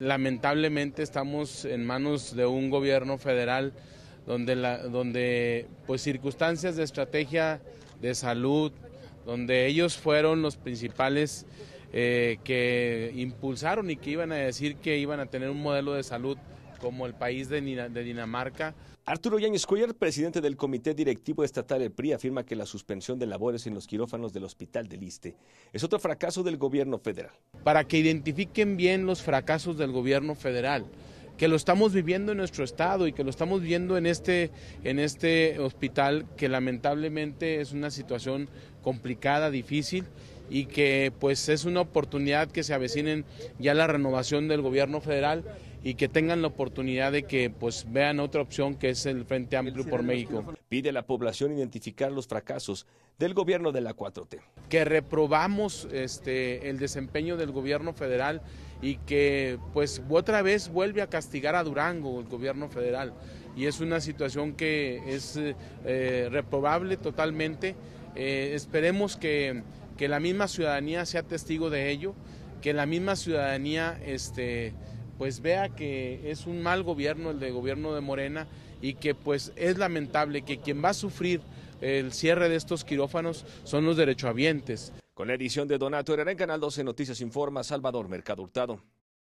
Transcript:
Lamentablemente estamos en manos de un gobierno federal donde, la, donde pues circunstancias de estrategia de salud, donde ellos fueron los principales eh, que impulsaron y que iban a decir que iban a tener un modelo de salud como el país de, Dinamarca. Arturo Yáñez Cuellar, presidente del Comité Directivo Estatal del PRI, afirma que la suspensión de labores en los quirófanos del Hospital del Iste es otro fracaso del gobierno federal. Para que identifiquen bien los fracasos del gobierno federal que lo estamos viviendo en nuestro estado y que lo estamos viendo en este, en este hospital que lamentablemente es una situación complicada, difícil y que pues es una oportunidad que se avecinen ya la renovación del gobierno federal y que tengan la oportunidad de que pues vean otra opción que es el Frente Amplio por México. Pide a la población identificar los fracasos del gobierno de la 4T. Que reprobamos este el desempeño del gobierno federal y que pues otra vez vuelve a castigar a Durango el gobierno federal y es una situación que es eh, reprobable totalmente. Eh, esperemos que, que la misma ciudadanía sea testigo de ello, que la misma ciudadanía este pues vea que es un mal gobierno el de gobierno de Morena y que pues es lamentable que quien va a sufrir el cierre de estos quirófanos son los derechohabientes. Con la edición de Donato Herrera en Canal 12 Noticias Informa, Salvador Mercado Hurtado.